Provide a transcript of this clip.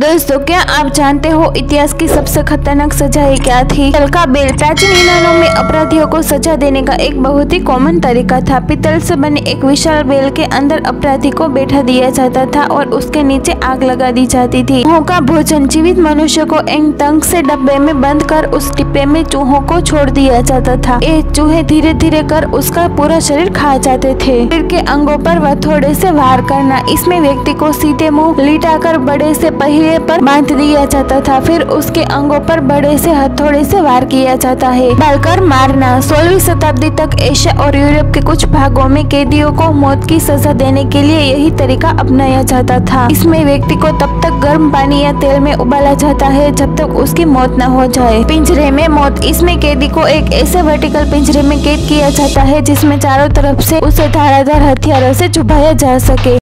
दोस्तों, क्या आप जानते हो इतिहास की सबसे खतरनाक सजाएँ क्या थी? पितल का बेल प्राचीन यूनानों में अपराधियों को सजा देने का एक बहुत ही कॉमन तरीका था। पितल से बने एक विशाल बेल के अंदर अपराधी को बैठा दिया जाता था और उसके नीचे आग लगा दी जाती थी। चूहों का भोजन जीवित मनुष्य को एक तंग से डब्बे में बंद कर उस डिब्बे में चूहों को छोड़ दिया जाता था। ये चूहे धीरे धीरे कर उसका पूरा शरीर खा जाते थे। शरीर के अंगों पर वह थोड़े से वार करना, इसमें व्यक्ति को सीधे मुँह लिटाकर बड़े से पहिए पर बाँध दिया जाता था। फिर उसके अंगों पर बड़े से हथौड़े से वार किया जाता है। डालकर मारना। सोलहवीं शताब्दी तक एशिया और यूरोप के कुछ भागों में कैदियों को मौत की सजा देने के लिए यही तरीका अपनाया जाता था। इसमें व्यक्ति को तब तक गर्म पानी या तेल में उबाला जाता है, जब तक उसकी मौत न हो जाए। पिंजरे में मौत। इसमें कैदी को एक ऐसे वर्टिकल पिंजरे में कैद किया जाता है, जिसमें चारों तरफ़ से उसे धाराधार हथियारों से छुपाया जा सके।